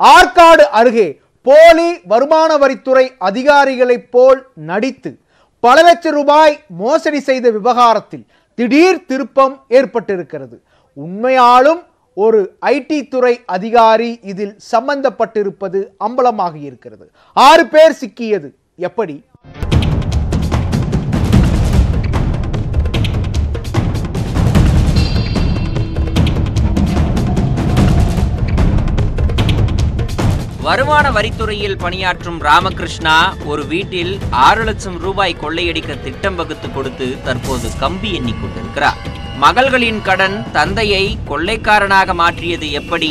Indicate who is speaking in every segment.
Speaker 1: ஆற்காடு அருகே போலி வருமான வரித்துறை அதிகாரிகளைப் போல் நடித்து பல லட்சம் ரூபாய் மோசடி செய்த விவகாரத்தில் திடீர் திருப்பம் ஏற்பட்டிருக்கிறது. உண்மையாலும் ஒரு ஐடி துறை அதிகாரி இதில் சம்பந்தப்பட்டிருப்பது அம்பலமாகி இருக்கிறது ஆறு பேர் சிக்கியது. எப்படி?
Speaker 2: வருமான வரித்துறையில் பணியாற்றும் ராமகிருஷ்ணா ஒரு வீட்டில் ஆறு லட்சம் ரூபாய் கொள்ளையடிக்க திட்டம் வகுத்து கொடுத்து தற்போது கம்பி எண்ணிக் கொண்டிருக்கிறார். மகள்களின் கடன் தந்தையை கொள்ளைக்காரனாக மாற்றியது எப்படி?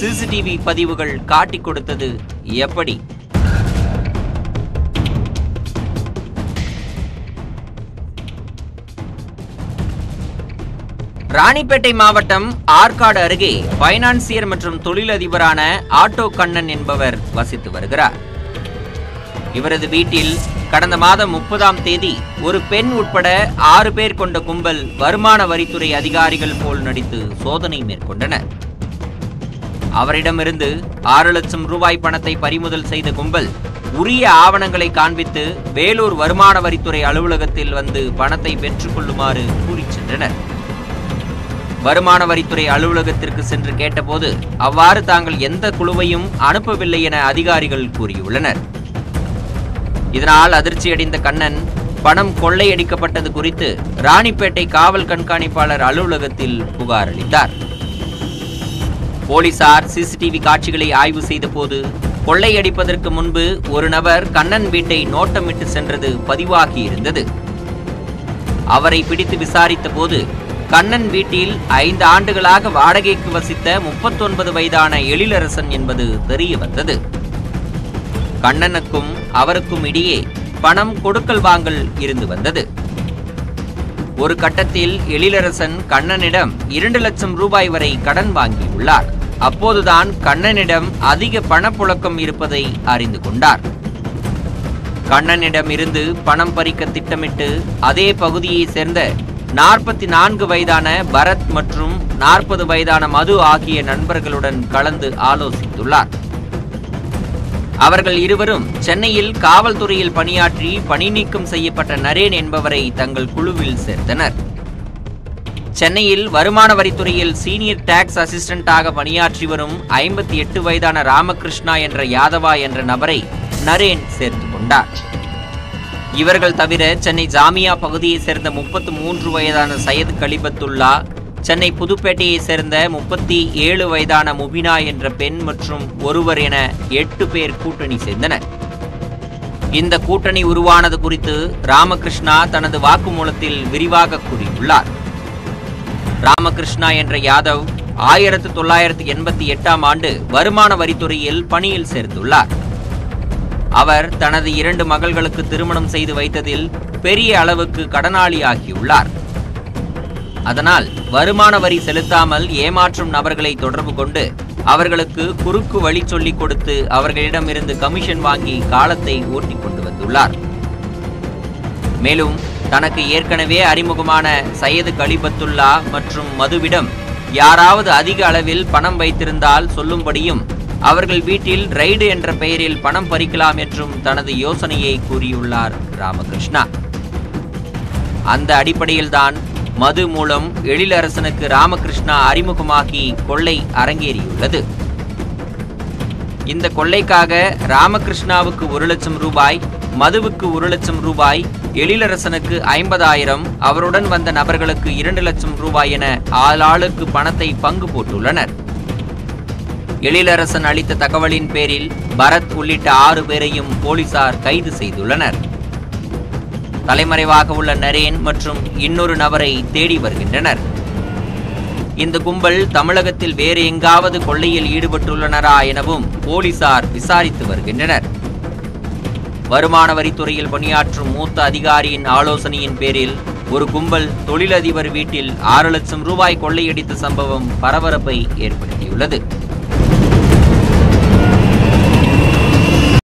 Speaker 2: சிசிடிவி பதிவுகள் காட்டிக் கொடுத்தது எப்படி? ராணிப்பேட்டை மாவட்டம் ஆற்காடு அருகே பைனான்சியர் மற்றும் தொழிலதிபரான ஆட்டோ கண்ணன் என்பவர் வசித்து வருகிறார். இவரது வீட்டில் கடந்த மாதம் முப்பதாம் தேதி ஒரு பெண் உட்பட ஆறு பேர் கொண்ட கும்பல் வருமான வரித்துறை அதிகாரிகள் போல் நடித்து சோதனை மேற்கொண்டனர். அவரிடமிருந்து ஆறு லட்சம் ரூபாய் பணத்தை பறிமுதல் செய்த கும்பல் உரிய ஆவணங்களை காண்பித்து வேலூர் வருமான வரித்துறை அலுவலகத்தில் வந்து பணத்தை பெற்றுக்கொள்ளுமாறு கூறிச் சென்றனர். வருமான வரித்துறை அலுவலகத்திற்கு சென்று கேட்டபோது அவ்வாறு தாங்கள் எந்த குழுவையும் அனுப்பவில்லை என அதிகாரிகள் கூறியுள்ளனர். இதனால் அதிர்ச்சியடைந்த கண்ணன் பணம் கொள்ளையடிக்கப்பட்டது குறித்து ராணிப்பேட்டை காவல் கண்காணிப்பாளர் அலுவலகத்தில் புகார் அளித்தார். போலீசார் சிசிடிவி காட்சிகளை ஆய்வு செய்தபோது கொள்ளையடிப்பதற்கு முன்பு ஒரு நபர் கண்ணன் வீட்டை நோட்டமிட்டு சென்றது பதிவாகி இருந்தது அவரை பிடித்து விசாரித்த போது கண்ணன் வீட்டில் ஐந்து ஆண்டுகளாக வாடகைக்கு வசித்த முப்பத்தொன்பது வயதான எழிலரசன் என்பது தெரிய வந்தது. கண்ணனுக்கும் அவருக்கும் இடையே பணம் கொடுக்கல் வாங்கல் இருந்து வந்தது. ஒரு கட்டத்தில் எழிலரசன் கண்ணனிடம் இரண்டு லட்சம் ரூபாய் வரை கடன் வாங்கியுள்ளார் அப்போதுதான் கண்ணனிடம் அதிக பணப்புழக்கம் இருப்பதை அறிந்து கொண்டார். கண்ணனிடம் இருந்து பணம் பறிக்க திட்டமிட்டு அதே பகுதியைச் சேர்ந்த நாற்பத்தி நான்கு வயதான பரத் மற்றும் நாற்பது வயதான மது ஆகிய நண்பர்களுடன் கலந்து ஆலோசித்துள்ளார். அவர்கள் இருவரும் சென்னையில் காவல்துறையில் பணியாற்றி பணி நீக்கம் செய்யப்பட்ட நரேன் என்பவரை தங்கள் குழுவில் சேர்த்தனர். சென்னையில் வருமான வரித்துறையில் சீனியர் டாக்ஸ் அசிஸ்டண்டாக பணியாற்றி வரும் ஐம்பத்தி எட்டு வயதான ராமகிருஷ்ணா என்ற யாதவா என்ற நபரை நரேன் சேர்த்து கொண்டார். இவர்கள் தவிர சென்னை ஜாமியா பகுதியைச் சேர்ந்த முப்பத்து மூன்று வயதான சையத் கலிபத்துல்லா சென்னை புதுப்பேட்டையைச் சேர்ந்த முப்பத்தி ஏழு வயதான முபினா என்ற பெண் மற்றும் ஒருவர் என எட்டு பேர் கூட்டணி சேர்ந்தனர். இந்த கூட்டணி உருவானது குறித்து ராமகிருஷ்ணா தனது வாக்குமூலத்தில் விரிவாக கூறியுள்ளார். ராமகிருஷ்ணா என்ற யாதவ் ஆயிரத்து தொள்ளாயிரத்து எண்பத்தி எட்டாம் ஆண்டு வருமான வரித்துறையில் பணியில் சேர்ந்துள்ளார் அவர் தனது இரண்டு மகள்களுக்கு திருமணம் செய்து வைத்ததில் பெரிய அளவுக்கு கடனாளியாகியுள்ளார். அதனால் வருமான வரி செலுத்தாமல் ஏமாற்றும் நபர்களை தொடர்பு கொண்டு அவர்களுக்கு குறுக்கு வழி சொல்லிக் கொடுத்து அவர்களிடமிருந்து கமிஷன் வாங்கி காலத்தை ஓட்டிக் கொண்டு வந்துள்ளார். மேலும் தனக்கு ஏற்கனவே அறிமுகமான சையது கலிபத்துல்லா மற்றும் மதுவிடம் யாராவது அதிக அளவில் பணம் வைத்திருந்தால் சொல்லும்படியும் அவர்கள் வீட்டில் ரைடு என்ற பெயரில் பணம் பறிக்கலாம் என்றும் தனது யோசனையை கூறியுள்ளார் ராமகிருஷ்ணா. அந்த அடிப்படையில்தான் மது மூலம் எழிலரசனுக்கு ராமகிருஷ்ணா அறிமுகமாகி கொள்ளை அரங்கேறியுள்ளது. இந்த கொள்ளைக்காக ராமகிருஷ்ணாவுக்கு ஒரு லட்சம் ரூபாய் மதுவுக்கு ஒரு லட்சம் ரூபாய் எழிலரசனுக்கு ஐம்பதாயிரம் அவருடன் வந்த நபர்களுக்கு இரண்டு லட்சம் ரூபாய் என ஆளாளுக்கு பணத்தை பங்கு போட்டுள்ளனர். எழிலரசன் அளித்த தகவலின் பேரில் பரத் உள்ளிட்ட ஆறு பேரையும் போலீசார் கைது செய்துள்ளனர். தலைமறைவாக உள்ள நரேன் மற்றும் இன்னொரு நபரை தேடி வருகின்றனர். இந்த கும்பல் தமிழகத்தில் வேறு எங்காவது கொள்ளையில் ஈடுபட்டுள்ளனரா எனவும் போலீசார் விசாரித்து வருகின்றனர். வருமான வரித்துறையில் பணியாற்றும் மூத்த அதிகாரியின் ஆலோசனையின் பேரில் ஒரு கும்பல் தொழிலதிபர் வீட்டில் ஆறு லட்சம் ரூபாய் கொள்ளையடித்த சம்பவம் பரபரப்பை ஏற்படுத்தியுள்ளது.